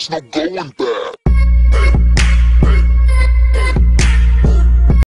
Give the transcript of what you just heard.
There's no going back.